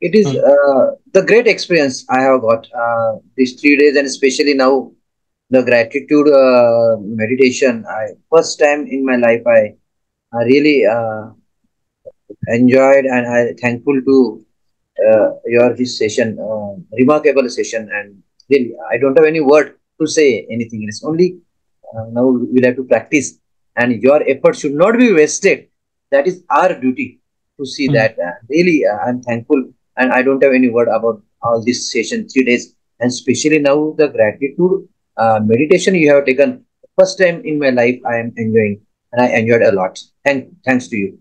it is uh, the great experience I have got uh, these three days, and especially now the gratitude uh, meditation. I first time in my life I, I really uh, enjoyed and I thankful to uh, your this session, uh, remarkable session, and really I don't have any word to say anything It's Only uh, now we'll have to practice, and your effort should not be wasted. That is our duty to see Mm. that. Uh, really, uh, I'm thankful, and I don't have any word about all this session three days, and especially now the gratitude uh, meditation you have taken. First time in my life, I am enjoying, and I enjoyed a lot. and thanks to you.